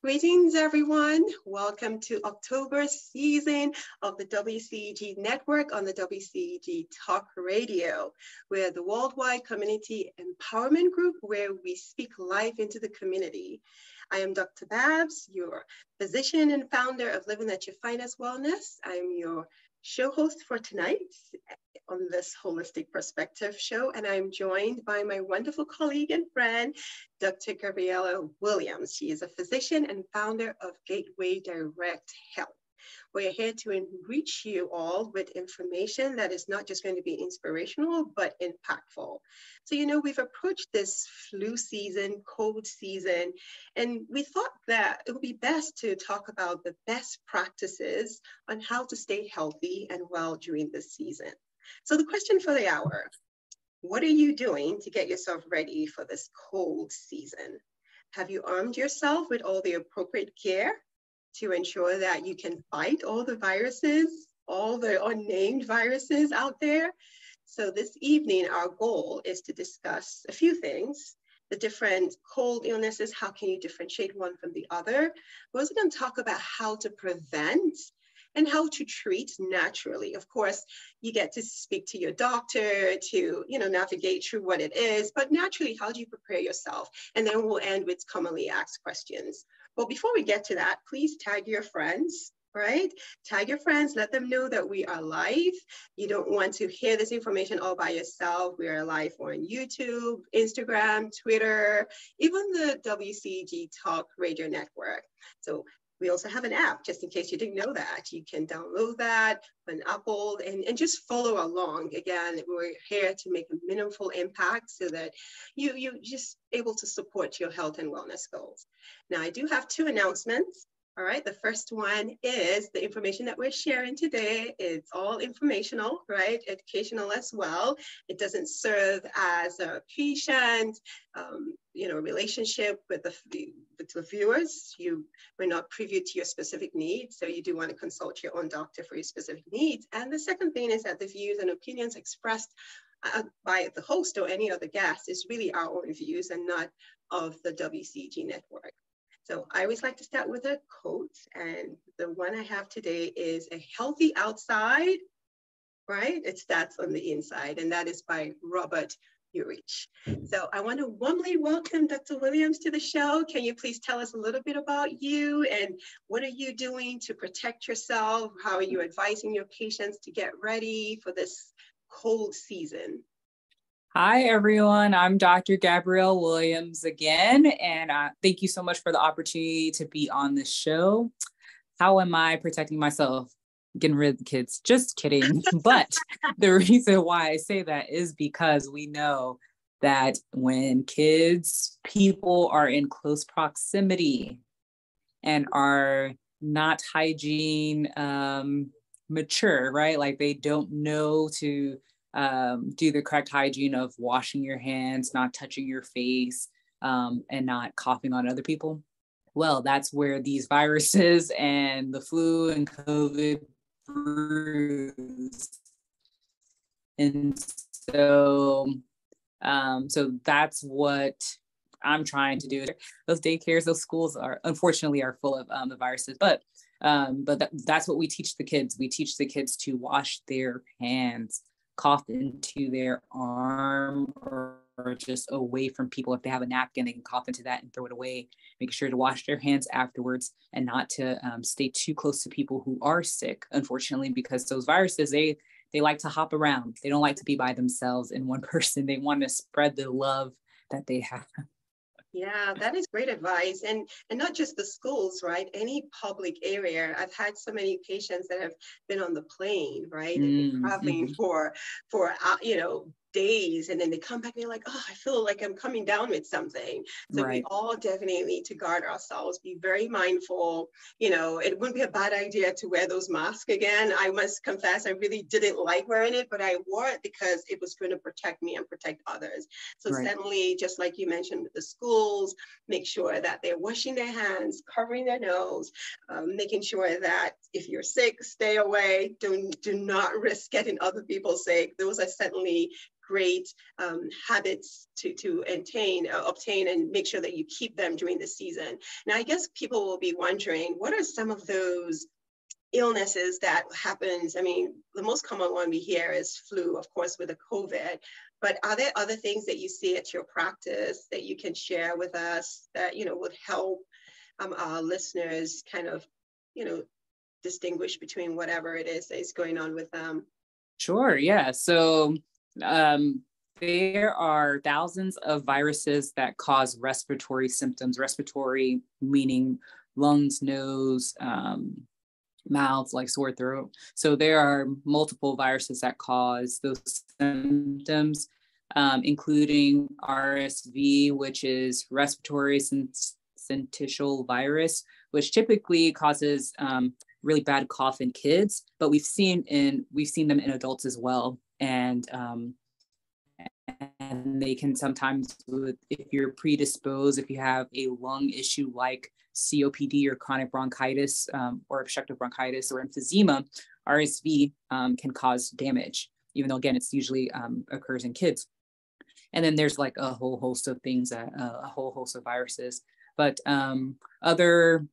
Greetings, everyone. Welcome to October season of the WCEG Network on the WCEG Talk Radio. We're the worldwide community empowerment group where we speak life into the community. I am Dr. Babs, your physician and founder of Living at Your Finest Wellness. I'm your show host for tonight on this holistic perspective show, and I'm joined by my wonderful colleague and friend, Dr. Gabrielle Williams. She is a physician and founder of Gateway Direct Health. We're here to enrich you all with information that is not just going to be inspirational, but impactful. So, you know, we've approached this flu season, cold season, and we thought that it would be best to talk about the best practices on how to stay healthy and well during this season. So, the question for the hour what are you doing to get yourself ready for this cold season? Have you armed yourself with all the appropriate gear to ensure that you can fight all the viruses, all the unnamed viruses out there. So this evening, our goal is to discuss a few things, the different cold illnesses, how can you differentiate one from the other? We're also gonna talk about how to prevent and how to treat naturally. Of course, you get to speak to your doctor to, you know, navigate through what it is, but naturally, how do you prepare yourself? And then we'll end with commonly asked questions. But before we get to that, please tag your friends right? Tag your friends, let them know that we are live. You don't want to hear this information all by yourself. We are live on YouTube, Instagram, Twitter, even the WCEG Talk Radio Network. So we also have an app, just in case you didn't know that. You can download that on Apple and, and just follow along. Again, we're here to make a meaningful impact so that you, you just able to support your health and wellness goals. Now, I do have two announcements. All right, the first one is the information that we're sharing today. It's all informational, right? Educational as well. It doesn't serve as a patient, um, you know, relationship with the, with the viewers. You we're not privy to your specific needs, so you do want to consult your own doctor for your specific needs. And the second thing is that the views and opinions expressed uh, by the host or any other guest is really our own views and not of the WCEG network. So I always like to start with a quote, and the one I have today is a healthy outside, right? It starts on the inside, and that is by Robert Urich. So I want to warmly welcome Dr. Williams to the show. Can you please tell us a little bit about you and what are you doing to protect yourself? How are you advising your patients to get ready for this cold season? Hi, everyone. I'm Dr. Gabrielle Williams again, and uh, thank you so much for the opportunity to be on this show. How am I protecting myself? Getting rid of the kids. Just kidding. but the reason why I say that is because we know that when kids, people are in close proximity and are not hygiene um, mature, right? Like they don't know to um, do the correct hygiene of washing your hands, not touching your face, um, and not coughing on other people. Well, that's where these viruses and the flu and COVID brews. And so, um, so that's what I'm trying to do. Those daycares, those schools are unfortunately are full of um, the viruses, but um, but that, that's what we teach the kids. We teach the kids to wash their hands cough into their arm or, or, just away from people. If they have a napkin, they can cough into that and throw it away. Make sure to wash their hands afterwards and not to um, stay too close to people who are sick, unfortunately, because those viruses, they they like to hop around. They don't like to be by themselves in one person. They want to spread the love that they have. Yeah, that is great advice. And and not just the schools, right? Any public area. I've had so many patients that have been on the plane, right? Mm-hmm. traveling for for uh, you know days and then they come back and they're like oh i feel like i'm coming down with something. So right. we all definitely need to guard ourselves be very mindful. You know it wouldn't be a bad idea to wear those masks again. I must confess i really didn't like wearing it but i wore it because it was going to protect me and protect others. So right. certainly just like you mentioned with the schools make sure that they're washing their hands covering their nose um, making sure that if you're sick stay away. Don't do not risk getting other people sick. Those are certainly great um, habits to, to attain, uh, obtain and make sure that you keep them during the season. Now, I guess people will be wondering, what are some of those illnesses that happens? I mean, the most common one we hear is flu, of course, with the COVID, but are there other things that you see at your practice that you can share with us that, you know, would help um, our listeners kind of, you know, distinguish between whatever it is that is going on with them? Sure, yeah. So um, there are thousands of viruses that cause respiratory symptoms, respiratory meaning lungs, nose, um, mouths, like sore throat. So there are multiple viruses that cause those symptoms, um, including RSV, which is respiratory syncytial virus, which typically causes um, really bad cough in kids, but we've seen in we've seen them in adults as well, and um, and they can sometimes, if you're predisposed, if you have a lung issue like COPD or chronic bronchitis um, or obstructive bronchitis or emphysema, RSV um, can cause damage, even though again, it's usually um, occurs in kids. And then there's like a whole host of things, uh, a whole host of viruses. But um, other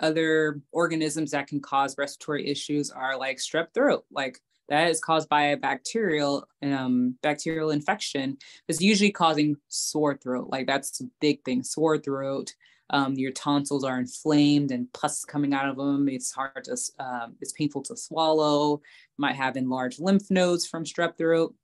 other organisms that can cause respiratory issues are like strep throat, like that is caused by a bacterial um, bacterial infection. It's usually causing sore throat. Like that's a big thing, sore throat. Um, your tonsils are inflamed and pus coming out of them. It's hard to, um, it's painful to swallow. Might have enlarged lymph nodes from strep throat.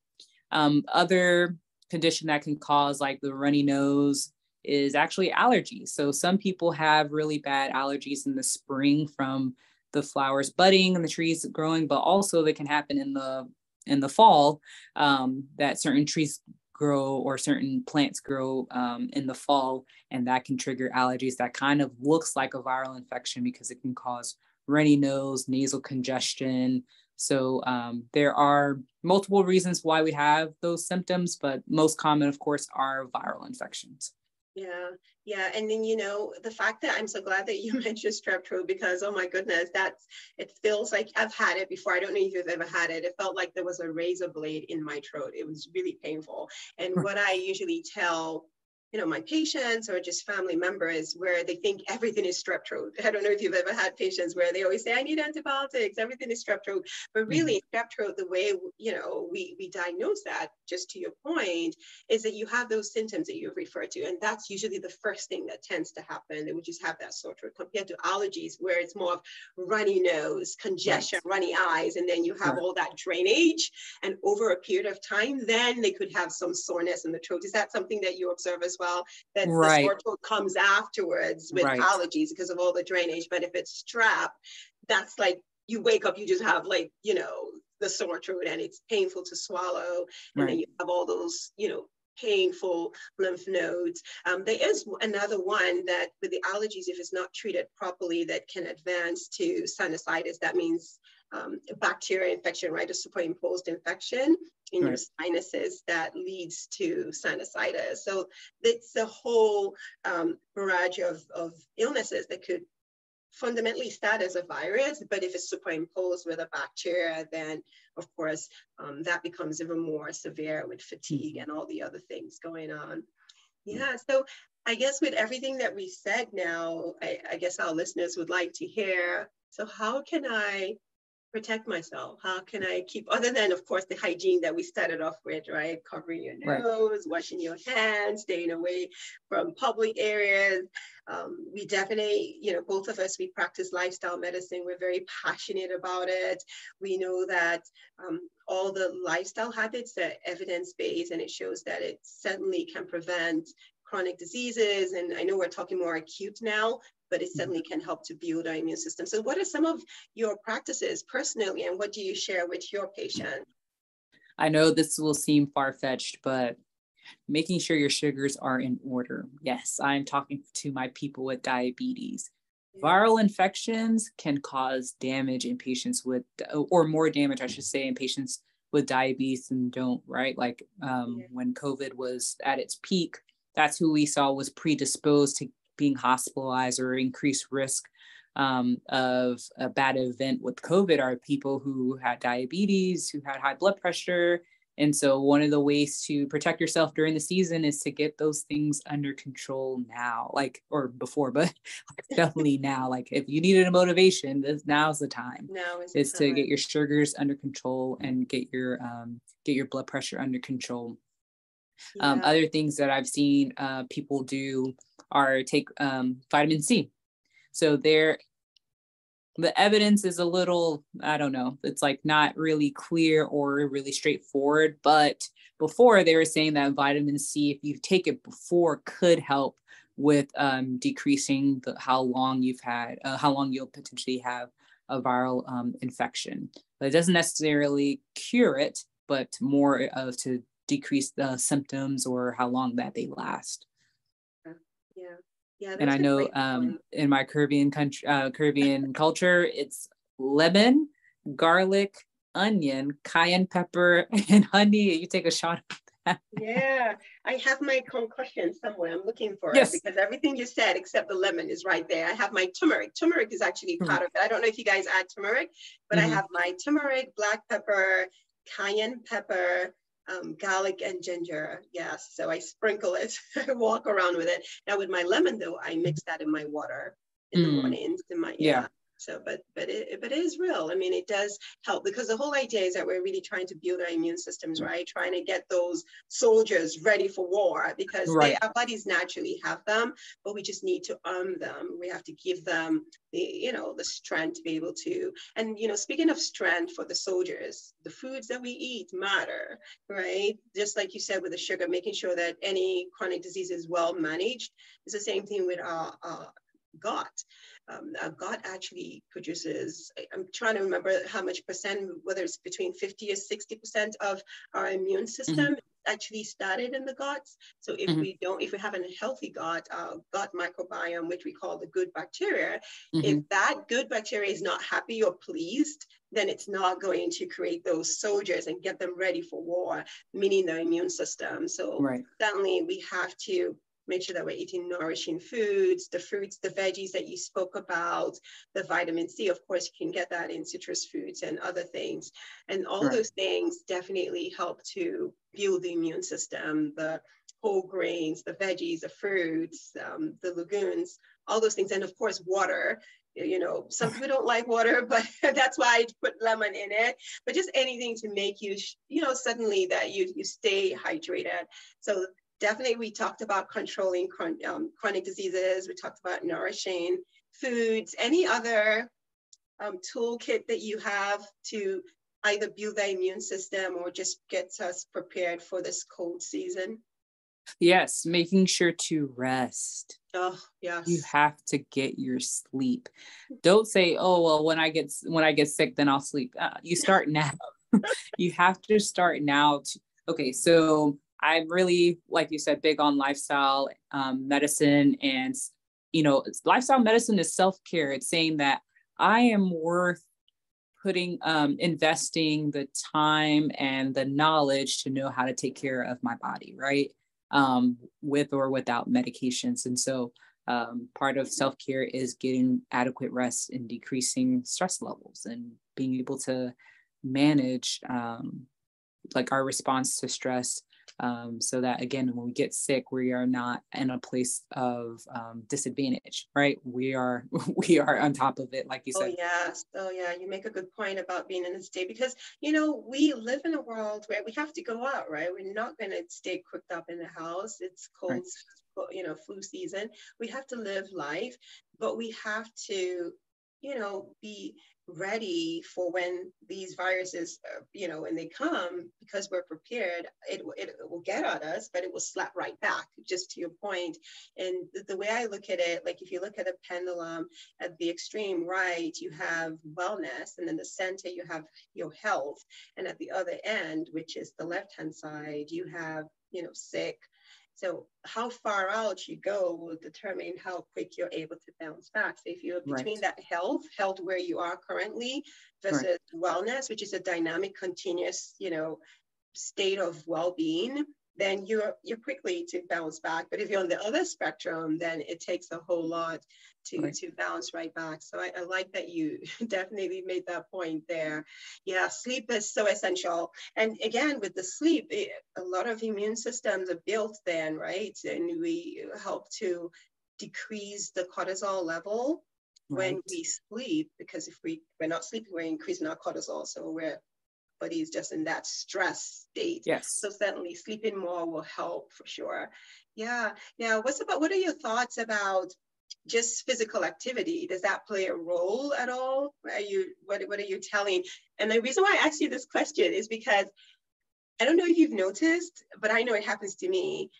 Um, other condition that can cause like the runny nose is actually allergies. So some people have really bad allergies in the spring from the flowers budding and the trees growing, but also they can happen in the in the fall um, that certain trees grow or certain plants grow um, in the fall, and that can trigger allergies. That kind of looks like a viral infection because it can cause runny nose, nasal congestion. So um, there are multiple reasons why we have those symptoms, but most common, of course, are viral infections. Yeah, yeah. And then, you know, the fact that I'm so glad that you mentioned strep throat because, oh my goodness, that's, it feels like I've had it before. I don't know if you've ever had it. It felt like there was a razor blade in my throat. It was really painful. And hmm. what I usually tell you know, my patients or just family members where they think everything is strep throat. I don't know if you've ever had patients where they always say, I need antibiotics, everything is strep throat. But mm-hmm. really, mm-hmm. strep throat, the way, you know, we, we diagnose that, just to your point, is that you have those symptoms that you've referred to. And that's usually the first thing that tends to happen. They would just have that sore throat compared to allergies where it's more of runny nose, congestion, right. runny eyes, and then you have right. all that drainage. And over a period of time, then they could have some soreness in the throat. Is that something that you observe as well that right. the sore throat comes afterwards with right. allergies because of all the drainage. But if it's strep, that's like you wake up, you just have like, you know, the sore throat and it's painful to swallow. And right. then you have all those, you know, painful lymph nodes. Um, there is another one that with the allergies, if it's not treated properly, that can advance to sinusitis. That means um, bacteria infection, right? A superimposed infection in right. your sinuses that leads to sinusitis. So it's a whole um, barrage of, of illnesses that could fundamentally start as a virus, but if it's superimposed with a bacteria, then of course um, that becomes even more severe with fatigue and all the other things going on. Yeah, so I guess with everything that we said now, I, I guess our listeners would like to hear. So how can I protect myself? How can I keep, other than, of course, the hygiene that we started off with, right? Covering your nose, right. washing your hands, staying away from public areas. Um, we definitely, you know, both of us, we practice lifestyle medicine. We're very passionate about it. We know that um, all the lifestyle habits are evidence based, and it shows that it certainly can prevent chronic diseases. And I know we're talking more acute now, but it certainly can help to build our immune system. So what are some of your practices personally and what do you share with your patient? I know this will seem far-fetched, but making sure your sugars are in order. Yes, I'm talking to my people with diabetes. Viral infections can cause damage in patients with, or more damage, I should say, in patients with diabetes and don't, right? Like um, when COVID was at its peak, that's who we saw was predisposed to being hospitalized or increased risk um, of a bad event with COVID are people who had diabetes, who had high blood pressure, And so, one of the ways to protect yourself during the season is to get those things under control now, like, or before, but definitely now. Like, if you needed a motivation, this now's the time. Now is, is time. to get your sugars under control and get your um, get your blood pressure under control. Um, yeah. Um, other things that I've seen uh, people do are take um, vitamin C. So there the evidence is a little i don't know it's like not really clear or really straightforward but before they were saying that vitamin c if you take it before could help with um, decreasing the, how long you've had uh, how long you'll potentially have a viral um, infection but it doesn't necessarily cure it but more of to decrease the symptoms or how long that they last yeah yeah, and I know um, in my Caribbean country, uh, Caribbean culture, it's lemon, garlic, onion, cayenne pepper, and honey. You take a shot of that. Yeah, I have my concussion somewhere. I'm looking for yes. it because everything you said except the lemon is right there. I have my turmeric. Turmeric is actually mm-hmm. part of it. I don't know if you guys add turmeric, but mm-hmm. I have my turmeric, black pepper, cayenne pepper, um, garlic and ginger. Yes. So I sprinkle it, I walk around with it. Now with my lemon though, I mix that in my water in mm. the mornings. In my yeah. yeah. So, but but it but it is real. I mean, it does help because the whole idea is that we're really trying to build our immune systems, right? Trying to get those soldiers ready for war because right. they, our bodies naturally have them, but we just need to arm them. We have to give them the you know the strength to be able to. And you know, speaking of strength for the soldiers, the foods that we eat matter, right? Just like you said with the sugar, making sure that any chronic disease is well managed. It's the same thing with our, our gut um, gut actually produces, I'm trying to remember how much percent, whether it's between 50 or 60% of our immune system mm-hmm. actually started in the guts. So if mm-hmm. we don't, if we have a healthy gut, uh, gut microbiome, which we call the good bacteria, mm-hmm. if that good bacteria is not happy or pleased, then it's not going to create those soldiers and get them ready for war, meaning the immune system. So right. certainly we have to make sure that we're eating nourishing foods, the fruits, the veggies that you spoke about, the vitamin C. Of course, you can get that in citrus fruits and other things. And all right. those things definitely help to build the immune system, the whole grains, the veggies, the fruits, um, the legumes, all those things. And of course, water. You know, some people don't like water, but that's why I put lemon in it. But just anything to make you, you know, suddenly that you you stay hydrated. So definitely we talked about controlling um, chronic diseases. We talked about nourishing foods. Any other um, toolkit that you have to either build the immune system or just get us prepared for this cold season? Yes, making sure to rest. Oh, yes. You have to get your sleep. Don't say, "Oh, well, when I get when I get sick, then I'll sleep." Uh, you start now. you have to start now. To, okay, so I'm really, like you said, big on lifestyle um, medicine. And, you know, lifestyle medicine is self care. It's saying that I am worth putting, um, investing the time and the knowledge to know how to take care of my body, right? Um, with or without medications. And so, um, part of self care is getting adequate rest and decreasing stress levels and being able to manage um, like our response to stress um, so that again when we get sick we are not in a place of um, disadvantage right? We are we are on top of it like you said. oh yeah oh yeah. You make a good point about being in a state because you know we live in a world where we have to go out right? We're not going to stay cooked up in the house. It's cold right you know flu season. We have to live life but we have to you know be ready for when these viruses, uh, you know, when they come, because we're prepared, it, it, will get at us, but it will slap right back, just to your point. And the, the way I look at it, like if you look at a pendulum at the extreme right, you have wellness, and then the center, you have your health. And at the other end, which is the left hand side, you have, you know, sick, so how far out you go will determine how quick you're able to bounce back. So if you're between right. that health, health where you are currently versus right. wellness, which is a dynamic, continuous, you know, state of well-being, then you're you're quickly to bounce back. But if you're on the other spectrum, then it takes a whole lot to right. to bounce right back. So I, I, like that you definitely made that point there. Yeah, sleep is so essential. And again, with the sleep, it, a lot of immune systems are built then, right? And we help to decrease the cortisol level right. when we sleep, because if we, we're not sleeping, we're increasing our cortisol. So we're body is just in that stress state. Yes. So certainly sleeping more will help for sure. Yeah. Now, what's about what are your thoughts about just physical activity? Does that play a role at all? Are you what what are you telling? And the reason why I ask you this question is because I don't know if you've noticed, but I know it happens to me.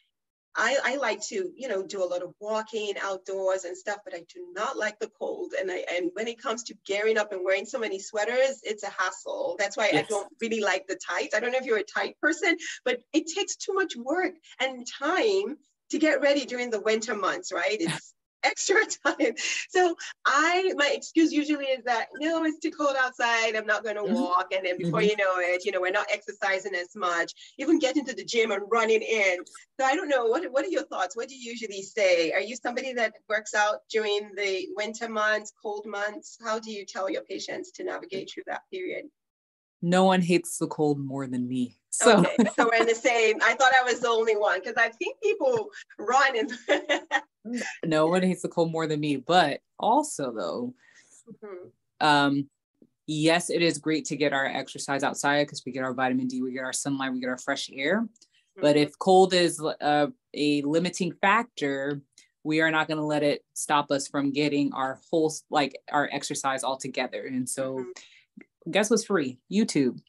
I, I like to, you know, do a lot of walking outdoors and stuff, but I do not like the cold. And I and when it comes to gearing up and wearing so many sweaters, it's a hassle. That's why yes. I don't really like the tights. I don't know if you're a tight person, but it takes too much work and time to get ready during the winter months, right? It's extra time. So I, my excuse usually is that, no, it's too cold outside. I'm not going to mm-hmm. walk. And then before mm-hmm. you know it, you know, we're not exercising as much, even getting to the gym and running in. So I don't know, what, what are your thoughts? What do you usually say? Are you somebody that works out during the winter months, cold months? How do you tell your patients to navigate through that period? No one hates the cold more than me. So, okay, so we're in the same. I thought I was the only one because I've seen people run and no one hates the cold more than me. But also though, mm-hmm. um, yes, it is great to get our exercise outside because we get our vitamin D, we get our sunlight, we get our fresh air. Mm-hmm. But if cold is uh, a limiting factor, we are not going to let it stop us from getting our whole like our exercise all together. And so, mm-hmm. Guess what's free? YouTube.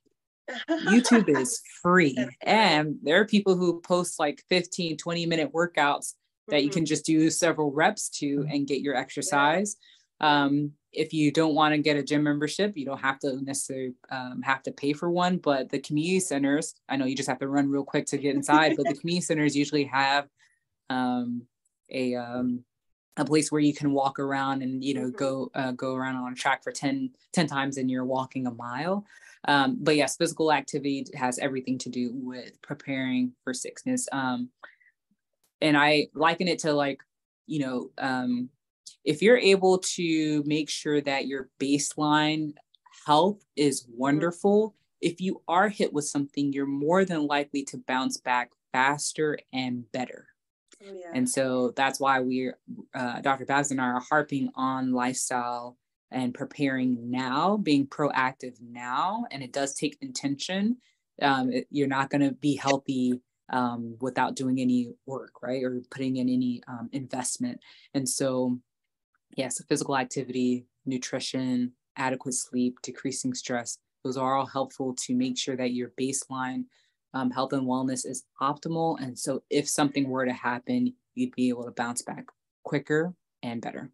YouTube is free. And there are people who post like 15, 20 minute workouts that mm-hmm. you can just do several reps to mm-hmm. and get your exercise. Yeah. Um, if you don't want to get a gym membership, you don't have to necessarily um, have to pay for one. But the community centers, I know you just have to run real quick to get inside, but the community centers usually have um, a um, a place where you can walk around and you know mm-hmm. go uh, go around on a track for 10, 10 times and you're walking a mile um, but yes physical activity has everything to do with preparing for sickness um, and I liken it to like, you know, um, if you're able to make sure that your baseline health is mm-hmm. wonderful, if you are hit with something, you're more than likely to bounce back faster and better. Yeah. And so that's why we're, uh, Dr. Babs and I are harping on lifestyle and preparing now, being proactive now. And it does take intention. Um, it, you're not going to be healthy um, without doing any work, right? Or putting in any um, investment. And so, yes, physical activity, nutrition, adequate sleep, decreasing stress, those are all helpful to make sure that your baseline um, health and wellness is optimal. And so, if something were to happen, you'd be able to bounce back quicker and better.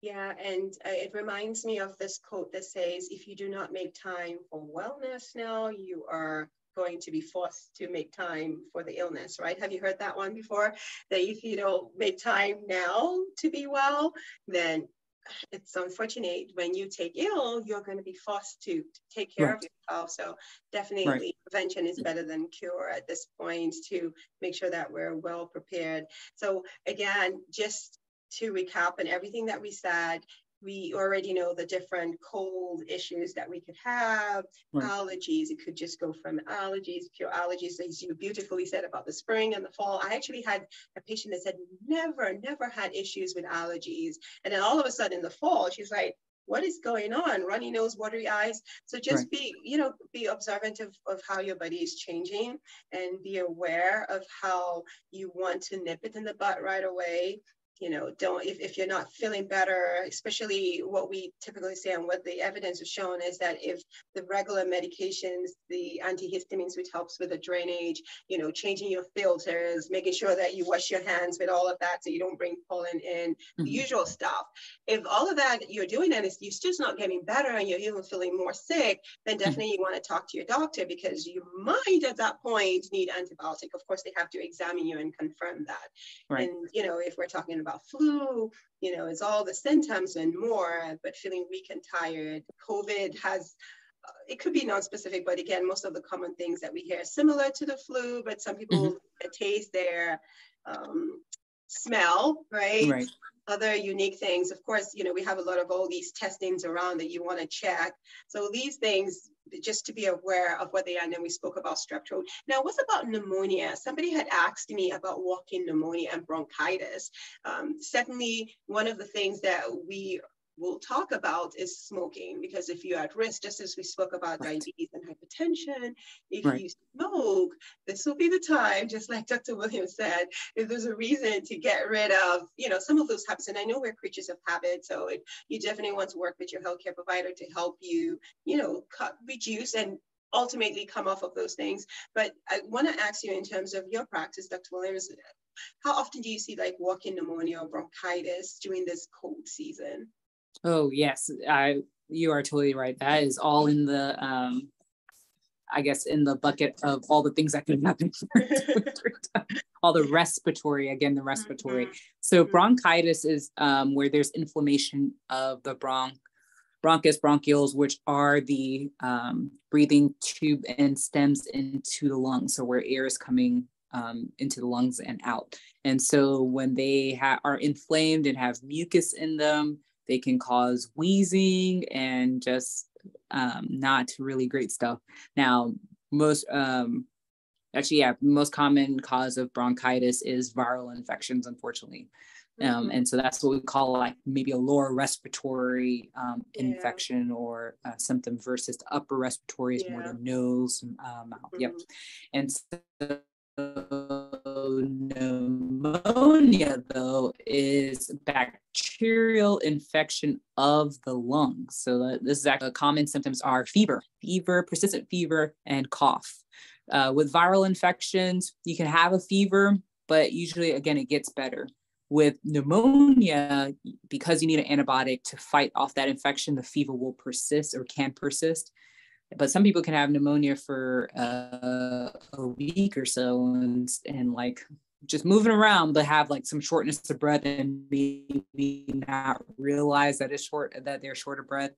Yeah, and uh, it reminds me of this quote that says, if you do not make time for wellness now, you are going to be forced to make time for the illness, right? Have you heard that one before? That if you don't make time now to be well, then it's unfortunate when you take ill, you're going to be forced to, take care right. of yourself. So definitely right. prevention is better than cure at this point to make sure that we're well prepared. So again, just to recap and everything that we said, we already know the different cold issues that we could have, right. allergies. It could just go from allergies, pure allergies, as you beautifully said about the spring and the fall. I actually had a patient that said never, never had issues with allergies. And then all of a sudden in the fall, she's like, what is going on? Runny nose, watery eyes. So just right. be, you know, be observant of, of how your body is changing and be aware of how you want to nip it in the butt right away you know, don't, if, if you're not feeling better, especially what we typically say and what the evidence has shown is that if the regular medications, the antihistamines, which helps with the drainage, you know, changing your filters, making sure that you wash your hands with all of that so you don't bring pollen in, mm-hmm. the usual stuff. If all of that you're doing and it's, you're still not getting better and you're even feeling more sick, then mm-hmm. definitely mm-hmm. you want to talk to your doctor because you might at that point need antibiotic. Of course, they have to examine you and confirm that. Right. And, you know, if we're talking about about flu, you know, it's all the symptoms and more, but feeling weak and tired. COVID has, uh, it could be non-specific, but again, most of the common things that we hear similar to the flu, but some people mm-hmm. taste, their um, smell, right? Right. Other unique things. Of course, you know, we have a lot of all these testings around that you want to check. So these things, just to be aware of what they are. And then we spoke about strep throat. Now, what's about pneumonia? Somebody had asked me about walking pneumonia and bronchitis. Um, secondly, one of the things that we will talk about is smoking because if you're at risk, just as we spoke about right. diabetes and hypertension, if right. you smoke, this will be the time, just like Dr. Williams said, if there's a reason to get rid of, you know, some of those habits. And I know we're creatures of habit, so it, you definitely want to work with your healthcare provider to help you, you know, cut, reduce and ultimately come off of those things. But I want to ask you in terms of your practice, Dr. Williams, how often do you see like walking pneumonia or bronchitis during this cold season? Oh yes, I you are totally right. That is all in the um I guess in the bucket of all the things that can happen. all the respiratory, again, the respiratory. Mm-hmm. So mm-hmm. bronchitis is um, where there's inflammation of the bronch, bronchus, bronchioles, which are the um, breathing tube and stems into the lungs. So where air is coming um, into the lungs and out. And so when they ha- are inflamed and have mucus in them, they can cause wheezing and just um, not really great stuff. Now, most um, actually, yeah, most common cause of bronchitis is viral infections, unfortunately. Um, mm-hmm. and so that's what we call like maybe a lower respiratory um, yeah. infection or uh, symptom versus the upper respiratory is yeah. more the nose, um, mouth. Mm-hmm. Yep. And so pneumonia, though, is bacterial infection of the lungs. So this is actually common symptoms are fever, fever, persistent fever, and cough. Uh, with viral infections, you can have a fever, but usually, again, it gets better. With pneumonia, because you need an antibiotic to fight off that infection, the fever will persist or can persist but some people can have pneumonia for uh, a week or so and, and like just moving around but have like some shortness of breath and maybe not realize that it's short that they're short of breath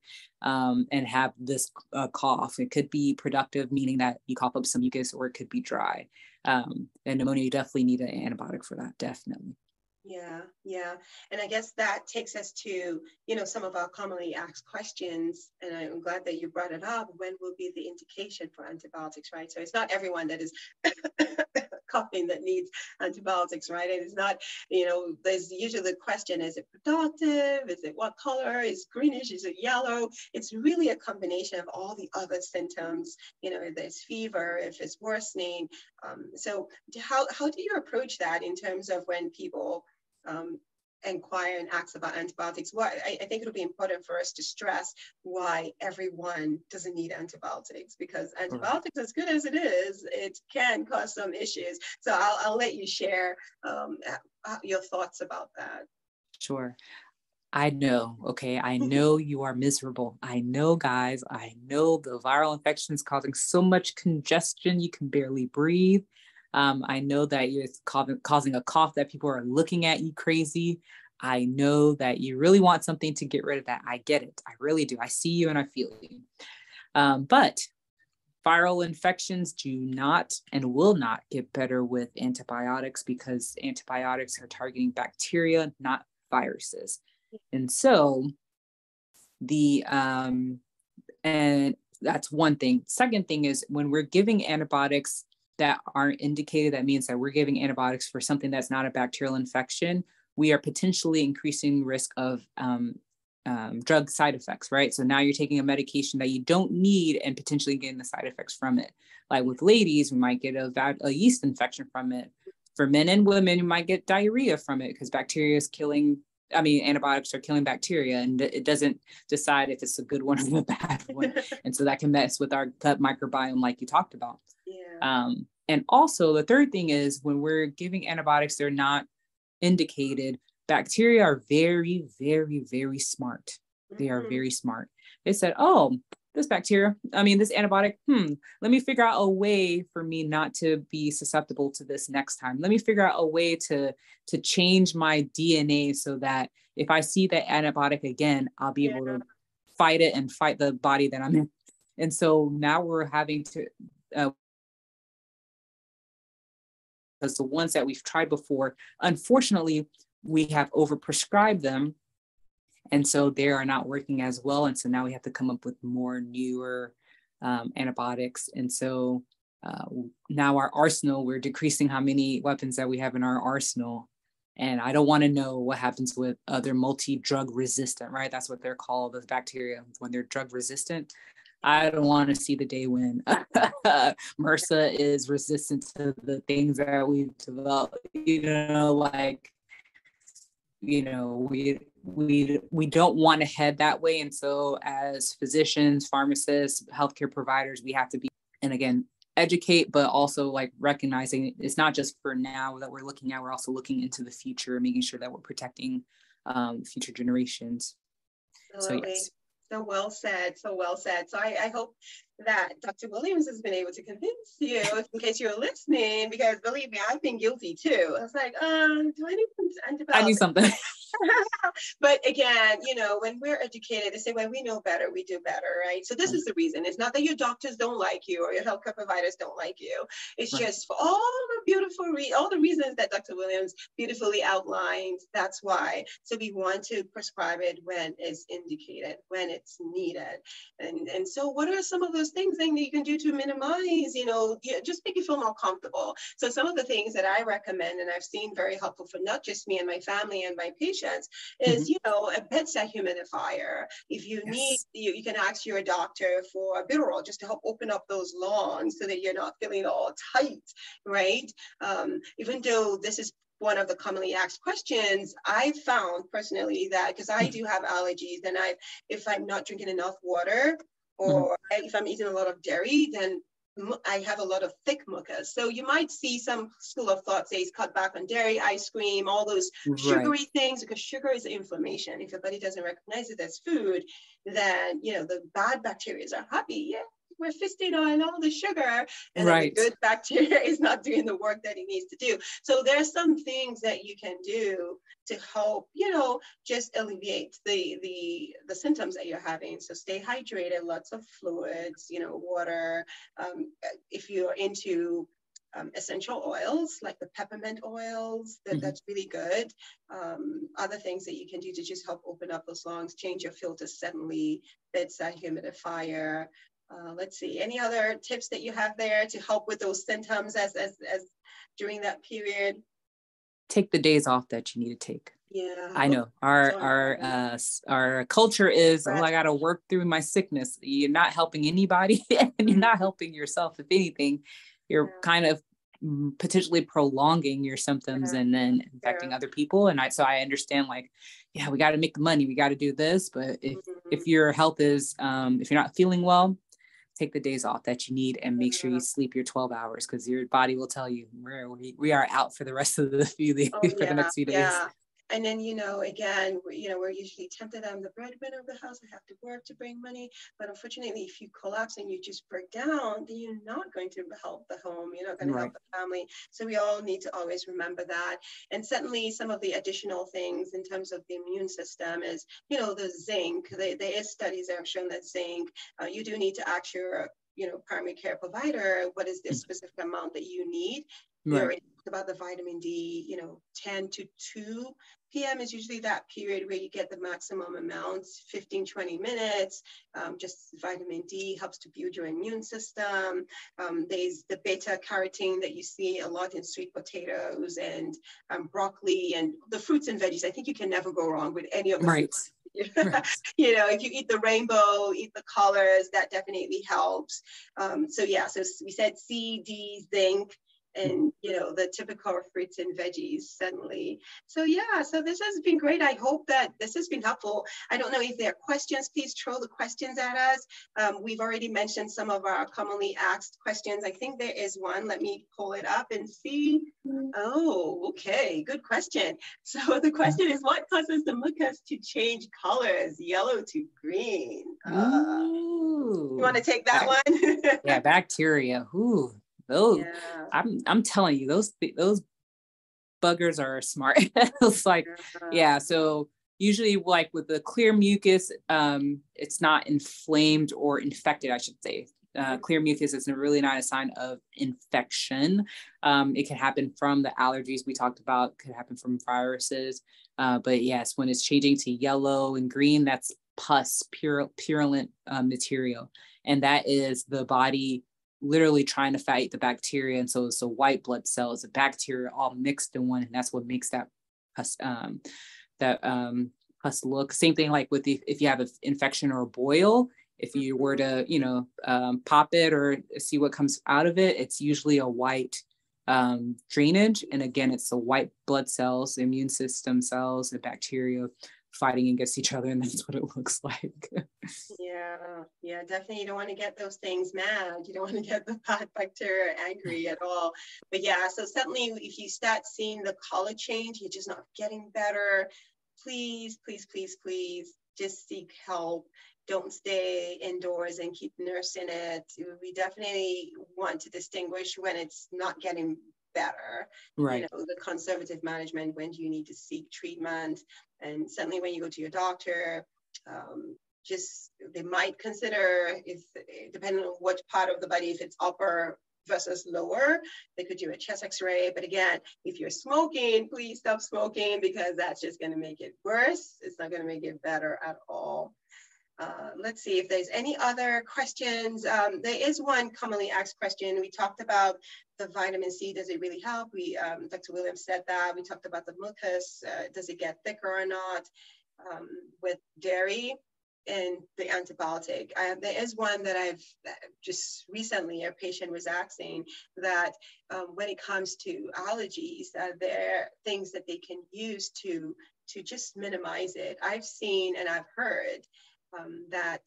um, and have this uh, cough. It could be productive meaning that you cough up some mucus or it could be dry. Um, and pneumonia you definitely need an antibiotic for that definitely yeah, yeah. And I guess that takes us to, you know, some of our commonly asked questions. And I'm glad that you brought it up. When will be the indication for antibiotics, right? So it's not everyone that is coughing that needs antibiotics, right? And it's not, you know, there's usually the question, is it productive? Is it what color? Is greenish? Is it yellow? It's really a combination of all the other symptoms, you know, if there's fever, if it's worsening. Um, so how, how do you approach that in terms of when people um, inquire and ask about antibiotics. Why I, I, think it'll be important for us to stress why everyone doesn't need antibiotics because antibiotics, as good as it is, it can cause some issues. So I'll, I'll let you share um, your thoughts about that. Sure. I know, okay. I know you are miserable. I know, guys. I know the viral infection is causing so much congestion you can barely breathe. Um, I know that you're causing a cough that people are looking at you crazy. I know that you really want something to get rid of that. I get it. I really do. I see you and I feel you. Um, but viral infections do not and will not get better with antibiotics because antibiotics are targeting bacteria, not viruses. And so the um, and that's one thing. Second thing is when we're giving antibiotics, that aren't indicated, that means that we're giving antibiotics for something that's not a bacterial infection, we are potentially increasing risk of um, um, drug side effects, right? So now you're taking a medication that you don't need and potentially getting the side effects from it. Like with ladies, we might get a, a yeast infection from it. For men and women, you might get diarrhea from it because bacteria is killing I mean, antibiotics are killing bacteria and it doesn't decide if it's a good one or a bad one. and so that can mess with our gut microbiome, like you talked about. Um, and also, the third thing is when we're giving antibiotics, they're not indicated. Bacteria are very, very, very smart. They are mm-hmm. very smart. They said, oh, this bacteria, I mean, this antibiotic, hmm, let me figure out a way for me not to be susceptible to this next time. Let me figure out a way to, to change my DNA so that if I see that antibiotic again, I'll be yeah. able to fight it and fight the body that I'm in. And so now we're having to, uh, because the ones that we've tried before, unfortunately, we have overprescribed them. And so they are not working as well. And so now we have to come up with more newer um, antibiotics. And so uh, now our arsenal, we're decreasing how many weapons that we have in our arsenal. And I don't want to know what happens with other multi drug resistant, right? That's what they're called, those bacteria, when they're drug resistant. I don't want to see the day when MRSA is resistant to the things that we've developed. You know, like, you know, we we we don't want to head that way. And so as physicians, pharmacists, healthcare providers, we have to be, and again, educate, but also like recognizing it's not just for now that we're looking at, we're also looking into the future, making sure that we're protecting um, future generations. Absolutely. So yes. So well said. So well said. So I, I hope that Dr. Williams has been able to convince you, in case you're listening, because believe me, I've been guilty too. I was like, um, do I need some antibiotics? I need something. but again, you know, when we're educated, they say, well, we know better, we do better, right? So this right. is the reason. It's not that your doctors don't like you or your healthcare providers don't like you. It's right. just for all the beautiful, re- all the reasons that Dr. Williams beautifully outlined. That's why. So we want to prescribe it when it's indicated, when it's needed. And, and so what are some of those things that you can do to minimize, you know, just make you feel more comfortable? So some of the things that I recommend and I've seen very helpful for not just me and my family and my patients patients is, mm-hmm. you know, a bedside humidifier. If you yes. need, you, you can ask your doctor for a Albuterol just to help open up those lungs so that you're not feeling all tight, right? Um, even though this is one of the commonly asked questions i found personally that because i mm. do have allergies and i if i'm not drinking enough water or mm-hmm. if i'm eating a lot of dairy then I have a lot of thick mucus. So you might see some school of thought says cut back on dairy, ice cream, all those sugary right. things because sugar is inflammation. If your body doesn't recognize it as food, then you know the bad bacteria are happy. Yeah, we're feasting on all the sugar and right. the good bacteria is not doing the work that it needs to do. So there's some things that you can do to help, you know, just alleviate the the the symptoms that you're having. So stay hydrated, lots of fluids, you know, water. Um, if you're into um, essential oils like the peppermint oils that, mm-hmm. that's really good um, other things that you can do to just help open up those lungs change your filter suddenly bedside humidifier uh, let's see, any other tips that you have there to help with those symptoms as, as, as during that period? Take the days off that you need to take. Yeah. I know our our uh our culture is oh, I gotta work through my sickness. You're not helping anybody and you're not mm-hmm. helping yourself. If anything, you're yeah. kind of mm, potentially prolonging your symptoms yeah. and then infecting yeah. other people. And I so I understand like, yeah, we gotta make the money, we gotta do this. But if mm-hmm. if your health is um if you're not feeling well, take the days off that you need and make sure you mm-hmm. sleep your 12 hours because your body will tell you we're, we, we are out for the rest of the few days oh, for yeah, the next few days. Yeah. And then, you know, again, you know, we're usually tempted. I'm the breadwinner of the house. I have to work to bring money. But unfortunately, if you collapse and you just break down, then you're not going to help the home. You're not going right. to help the family. So we all need to always remember that. And certainly, some of the additional things in terms of the immune system is, you know, the zinc. There, there is studies that have shown that zinc. Uh, you do need to ask your you know primary care provider what is the mm. specific amount that you need right. about the vitamin d you know 10 to 2 PM is usually that period where you get the maximum amounts, 15, 20 minutes. Um, just vitamin D helps to build your immune system. Um, there's the beta carotene that you see a lot in sweet potatoes and um, broccoli and the fruits and veggies. I think you can never go wrong with any of them. Right. you know, if you eat the rainbow, eat the colors, that definitely helps. Um, so yeah, so we said C, D, zinc, and you know the typical fruits and veggies suddenly. So yeah so this has been great. I hope that this has been helpful. I don't know if there are questions. Please throw the questions at us. Um, we've already mentioned some of our commonly asked questions. I think there is one. Let me pull it up and see. Oh okay. Good question. So the question is what causes the mucus to change colors yellow to green? Uh, you want to take that one? Yeah bacteria. Ooh, those yeah. I'm I'm telling you, those those buggers are smart. it's like, yeah. So usually like with the clear mucus, um, it's not inflamed or infected, I should say. uh, clear mucus is really not a sign of infection. Um, it can happen from the allergies we talked about, could happen from viruses. Uh, but yes, when it's changing to yellow and green, that's pus, pure, purulent uh, material. And that is the body literally trying to fight the bacteria. And so it's the white blood cells, the bacteria all mixed in one. And that's what makes that pus, um, that um, pus look. Same thing like with the, if you have an infection or a boil, if you were to, you know, um, pop it or see what comes out of it, it's usually a white um, drainage. And again, it's the white blood cells, the immune system cells, the bacteria fighting against each other. And that's what it looks like. yeah, yeah, definitely. You don't want to get those things mad. You don't want to get the bad bacteria angry at all. But yeah, so certainly if you start seeing the color change, you're just not getting better. Please, please, please, please just seek help don't stay indoors and keep nursing it. We definitely want to distinguish when it's not getting better. Right. You know, the conservative management, when do you need to seek treatment? And certainly when you go to your doctor, um, just they might consider if depending on what part of the body, if it's upper versus lower, they could do a chest x-ray. But again, if you're smoking, please stop smoking because that's just going to make it worse. It's not going to make it better at all. Uh, let's see if there's any other questions. Um, there is one commonly asked question. We talked about the vitamin C. Does it really help? We, um, Dr. Williams said that. We talked about the mucus. Uh, does it get thicker or not? Um, with dairy and the antibiotic. I, there is one that I've uh, just recently, a patient was asking that um, when it comes to allergies, there are things that they can use to, to just minimize it. I've seen and I've heard um, that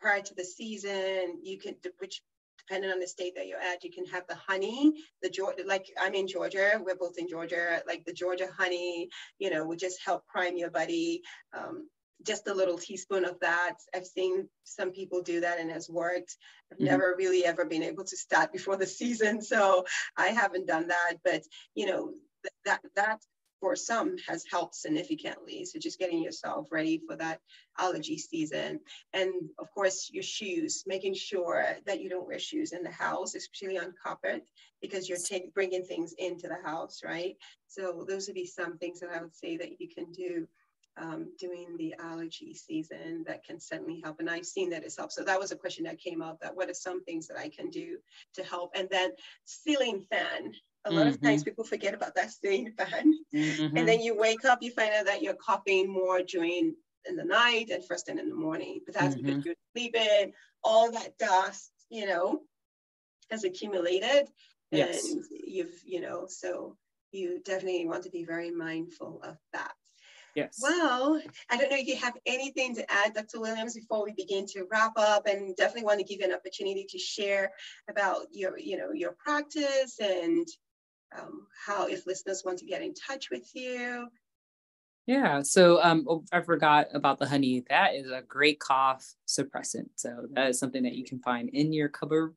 prior to the season, you can, which depending on the state that you're at, you can have the honey, the Georgia, like I'm in Georgia, we're both in Georgia, like the Georgia honey, you know, would just help prime your body. Um, just a little teaspoon of that. I've seen some people do that and has worked. I've mm-hmm. never really ever been able to start before the season, so I haven't done that. But you know, that that for some has helped significantly. So just getting yourself ready for that allergy season. And of course, your shoes, making sure that you don't wear shoes in the house, especially on carpet, because you're taking bringing things into the house, right? So those would be some things that I would say that you can do um, during the allergy season that can certainly help. And I've seen that it's helped. So that was a question that came up that what are some things that I can do to help? And then ceiling fan a lot mm-hmm. of times mm-hmm. people forget about that ceiling fan. Mm-hmm. And then you wake up, you find out that you're coughing more during in the night and first thing in the morning. But that's mm-hmm. because you're sleeping, all that dust, you know, has accumulated. Yes. And you've, you know, so you definitely want to be very mindful of that. Yes. Well, I don't know if you have anything to add, Dr. Williams, before we begin to wrap up, and definitely want to give you an opportunity to share about your, you know, your practice and um, how if listeners want to get in touch with you. Yeah, so um, oh, I forgot about the honey. That is a great cough suppressant. So that is something that you can find in your cupboard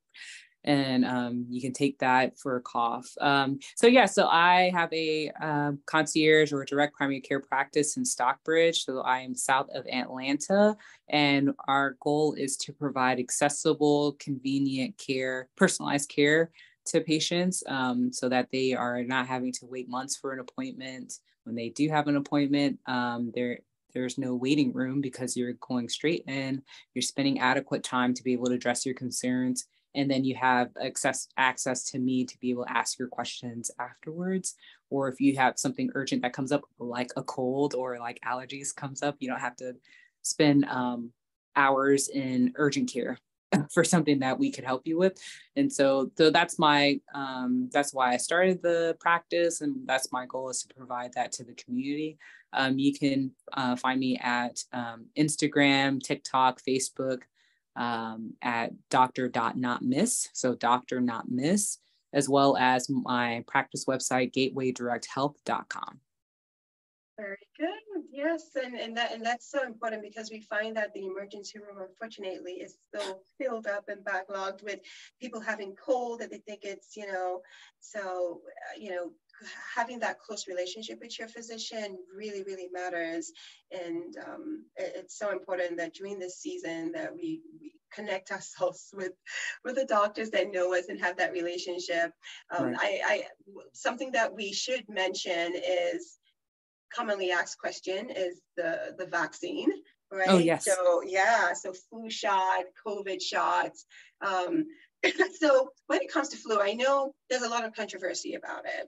and um, you can take that for a cough. Um, so yeah, so I have a uh, concierge or direct primary care practice in Stockbridge. So I am south of Atlanta, and our goal is to provide accessible, convenient care, personalized care to patients um, so that they are not having to wait months for an appointment. When they do have an appointment, um, there there's no waiting room because you're going straight in. You're spending adequate time to be able to address your concerns, and then you have access access to me to be able to ask your questions afterwards. Or if you have something urgent that comes up, like a cold or like allergies comes up, you don't have to spend um, hours in urgent care for something that we could help you with. And so so that's my um, that's why i started the practice and that's my goal is to provide that to the community. Um, you can uh, find me at um, instagram tiktok facebook um, at miss so doctor not miss as well as my practice website gatewaydirecthealth.com very good. Yes, and, and that and that's so important because we find that the emergency room, unfortunately, is so filled up and backlogged with people having cold that they think it's, you know, so uh, you know, having that close relationship with your physician really, really matters. And um, it, it's so important that during this season that we, we connect ourselves with with the doctors that know us and have that relationship. Um, right. I, I something that we should mention is commonly asked question is the the vaccine right? Oh yes. So yeah, so flu shot, COVID shots. Um, so when it comes to flu, I know there's a lot of controversy about it.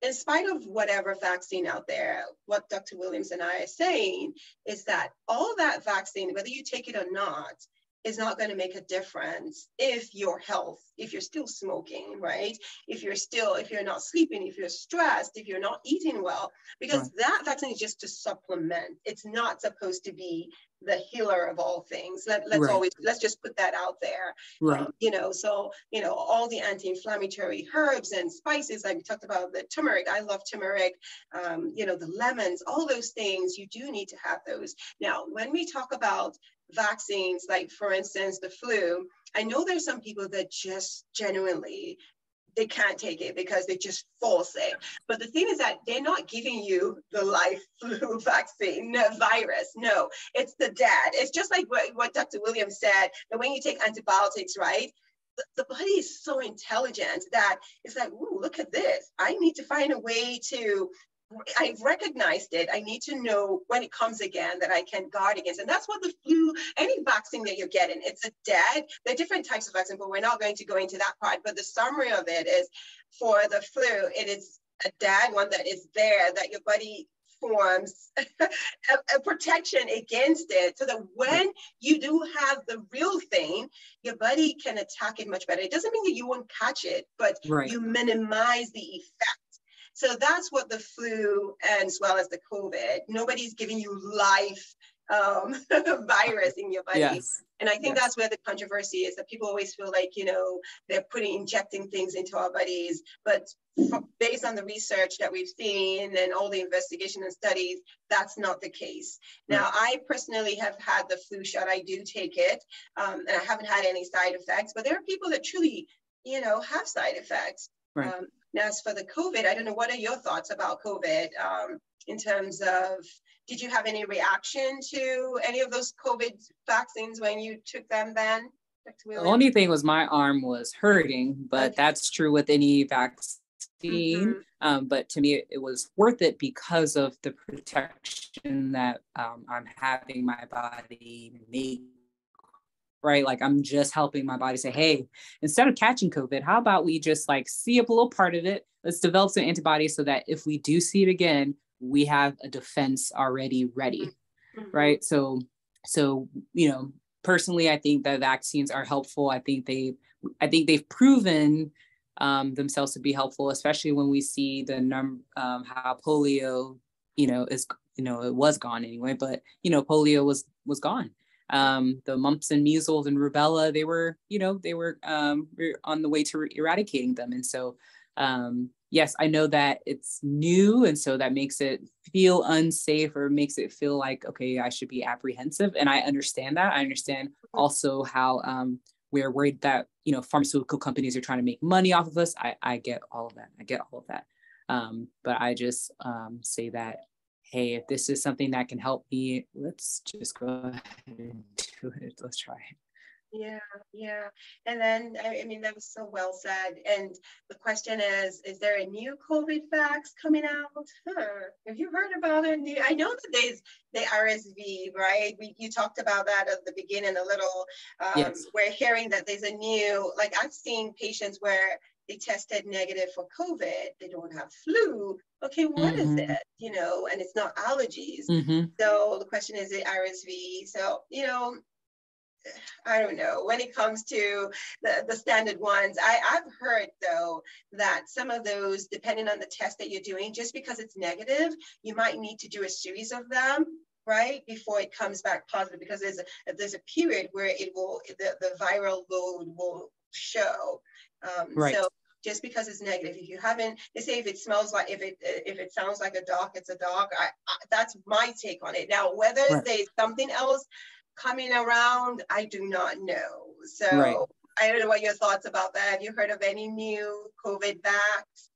In spite of whatever vaccine out there, what Dr. Williams and I are saying is that all that vaccine, whether you take it or not, is not going to make a difference if your health, if you're still smoking, right? If you're still, if you're not sleeping, if you're stressed, if you're not eating well, because right. that vaccine is just to supplement. It's not supposed to be the healer of all things. Let, us right. always let's just put that out there. Right. Um, you know, so you know all the anti-inflammatory herbs and spices. Like we talked about the turmeric. I love turmeric. Um, you know, the lemons. All those things you do need to have those. Now, when we talk about vaccines, like for instance, the flu, I know there's some people that just genuinely they can't take it because they just force it. But the thing is that they're not giving you the life flu vaccine no, virus. No, it's the dad. It's just like what, what Dr. Williams said that when you take antibiotics, right? The, the body is so intelligent that it's like, ooh, look at this. I need to find a way to I've recognized it. I need to know when it comes again that I can guard against. And that's what the flu, any vaccine that you're getting, it's a dead. There are different types of vaccine, but we're not going to go into that part. But the summary of it is for the flu, it is a dead one that is there that your body forms a, a, protection against it so that when you do have the real thing, your body can attack it much better. It doesn't mean that you won't catch it, but right. you minimize the effect so that's what the flu as well as the COVID. Nobody's giving you life um, virus in your body. Yes. And I think yes. that's where the controversy is that people always feel like, you know, they're putting, injecting things into our bodies. But based on the research that we've seen and all the investigation and studies, that's not the case. Now, right. I personally have had the flu shot. I do take it, um, and I haven't had any side effects. But there are people that truly, you know, have side effects. Right. Um, now, as for the COVID, I don't know, what are your thoughts about COVID um, in terms of, did you have any reaction to any of those COVID vaccines when you took them then? The only thing was my arm was hurting, but okay. that's true with any vaccine. Mm-hmm. Um, but to me, it, it, was worth it because of the protection that um, I'm having my body make right? Like I'm just helping my body say, hey, instead of catching COVID, how about we just like see up a little part of it? Let's develop some antibodies so that if we do see it again, we have a defense already ready, mm-hmm. right? So, so you know, personally, I think that vaccines are helpful. I think they, I think they've proven um, themselves to be helpful, especially when we see the number um, how polio, you know, is you know it was gone anyway, but you know polio was was gone um, the mumps and measles and rubella, they were, you know, they were um, on the way to eradicating them. And so, um, yes, I know that it's new. And so that makes it feel unsafe or makes it feel like, okay, I should be apprehensive. And I understand that. I understand mm-hmm. also how um, we're worried that, you know, pharmaceutical companies are trying to make money off of us. I, I get all of that. I get all of that. Um, but I just um, say that hey, if this is something that can help me, let's just go ahead and do it. Let's try it. Yeah, yeah. And then, I mean, that was so well said. And the question is, is there a new COVID vax coming out? Huh. Have you heard about it? I know that there's the RSV, right? We, you talked about that at the beginning a little. Um, yes. We're hearing that there's a new, like I've seen patients where they tested negative for COVID, they don't have flu. Okay, what mm-hmm. is it? You know, and it's not allergies. Mm-hmm. So the question is it RSV? So, you know, I don't know. When it comes to the, the standard ones, I, I've heard though that some of those, depending on the test that you're doing, just because it's negative, you might need to do a series of them right before it comes back positive because there's a there's a period where it will the, the viral load will show um, right. So just because it's negative, if you haven't, they say if it smells like, if it if it sounds like a dog, it's a dog. I, I that's my take on it. Now, whether right. there's something else coming around, I do not know. So right. I don't know what your thoughts about that. Have you heard of any new COVID vax?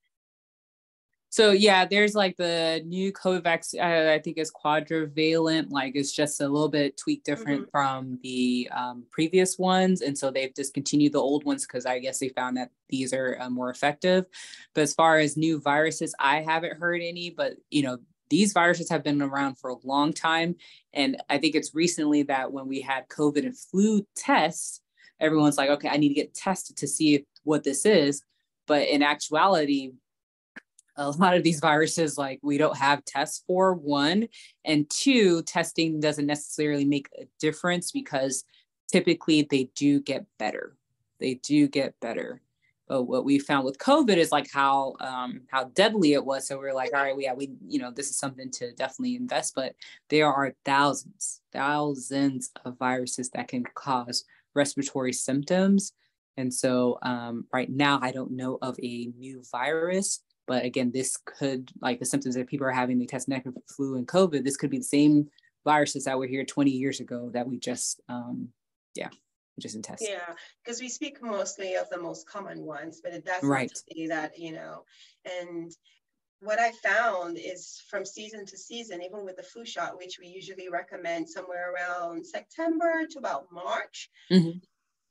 So yeah, there's like the new COVID vaccine. Uh, I think it's quadrivalent. Like it's just a little bit tweaked different mm-hmm. from the um, previous ones, and so they've discontinued the old ones because I guess they found that these are uh, more effective. But as far as new viruses, I haven't heard any. But you know, these viruses have been around for a long time, and I think it's recently that when we had COVID and flu tests, everyone's like, okay, I need to get tested to see if, what this is. But in actuality, a lot of these viruses like we don't have tests for one and two testing doesn't necessarily make a difference because typically they do get better. They do get better. But what we found with covid is like how um how deadly it was. So we are like all right we yeah we you know this is something to definitely invest but there are thousands thousands of viruses that can cause respiratory symptoms. And so um, right now i don't know of a new virus but again, this could, like the symptoms that people are having, they test negative for flu and COVID, this could be the same viruses that were here 20 years ago that we just, um, yeah, just in test. Yeah, because we speak mostly of the most common ones, but it does right. say that, you know, and what I found is from season to season, even with the flu shot, which we usually recommend somewhere around September to about March, mm-hmm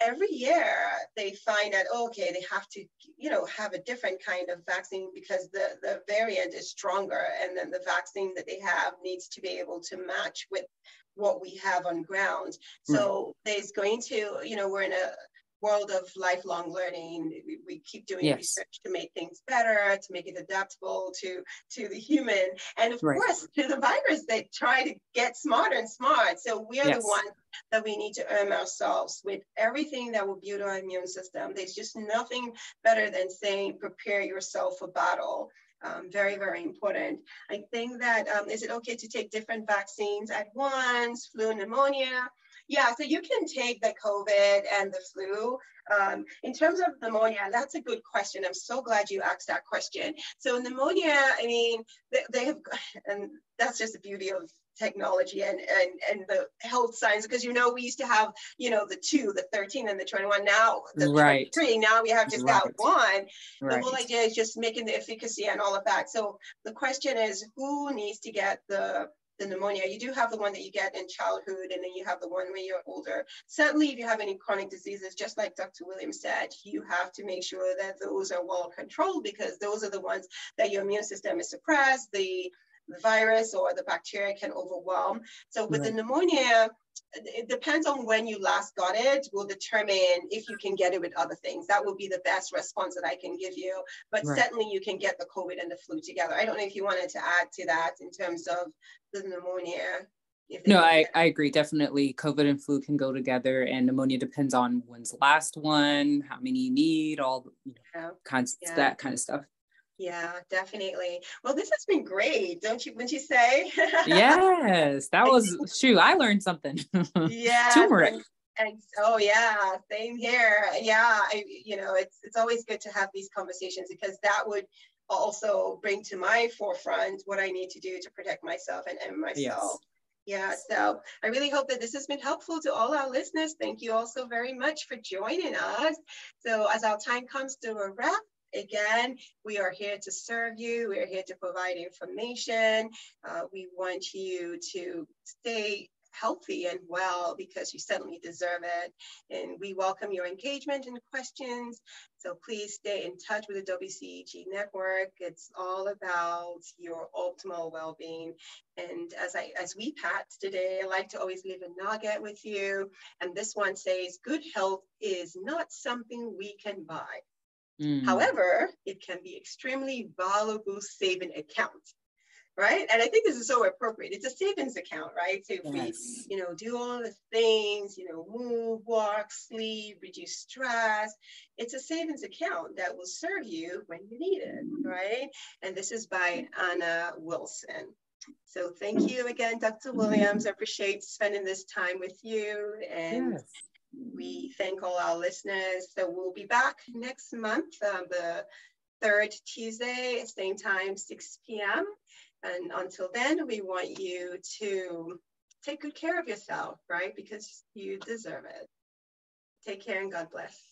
every year they find that okay they have to you know have a different kind of vaccine because the the variant is stronger and then the vaccine that they have needs to be able to match with what we have on ground so mm. there's going to you know we're in a world of lifelong learning. We, we keep doing yes. research to make things better, to make it adaptable to, to the human. And of right. course, to the virus, they try to get smarter and smart. So we are yes. the ones that we need to arm ourselves with everything that will build our immune system. There's just nothing better than saying, prepare yourself for battle. Um, very, very important. I think that um, is it okay to take different vaccines at once, flu, pneumonia? Yeah, so you can take the COVID and the flu. Um, in terms of pneumonia, that's a good question. I'm so glad you asked that question. So pneumonia, I mean, they, they have, and that's just the beauty of technology and, and and the health science because you know we used to have you know the two the 13 and the 21 now the right. three now we have just right. that one right. the whole idea is just making the efficacy and all of that so the question is who needs to get the the pneumonia. You do have the one that you get in childhood, and then you have the one when you're older. Certainly, if you have any chronic diseases, just like Dr. Williams said, you have to make sure that those are well controlled because those are the ones that your immune system is suppressed. The the virus or the bacteria can overwhelm. So with right. the pneumonia, it depends on when you last got it will determine if you can get it with other things that will be the best response that i can give you but right. certainly you can get the covid and the flu together i don't know if you wanted to add to that in terms of the pneumonia no I, I agree definitely covid and flu can go together and pneumonia depends on when's last one how many you need all you know, yeah. kinds yeah. that kind of stuff yeah, definitely. Well, this has been great, don't you? Wouldn't you say? yes, that was shoot. I learned something. Yeah, turmeric. And, oh yeah, same here. Yeah, I, you know, it's it's always good to have these conversations because that would also bring to my forefront what I need to do to protect myself and, and myself. Yes. Yeah, so I really hope that this has been helpful to all our listeners. Thank you also very much for joining us. So as our time comes to a wrap, Again, we are here to serve you. We are here to provide information. Uh, we want you to stay healthy and well because you certainly deserve it. And we welcome your engagement and questions. So please stay in touch with the WCEG network. It's all about your optimal well-being. And as I as we pat today, I like to always leave a nugget with you. And this one says, good health is not something we can buy. Mm. However, it can be extremely valuable saving account, right? And I think this is so appropriate. It's a savings account, right? So if yes. we, you know, do all the things, you know, move, walk, sleep, reduce stress, it's a savings account that will serve you when you need it, right? And this is by Anna Wilson. So thank you again, Dr. Williams. I appreciate spending this time with you and yes we thank all our listeners. So we'll be back next month, uh, the third Tuesday, same time, 6 p.m. And until then, we want you to take good care of yourself, right? Because you deserve it. Take care and God bless.